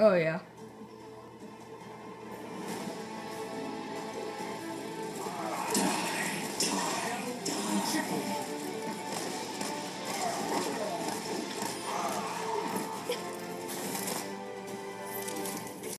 Oh yeah.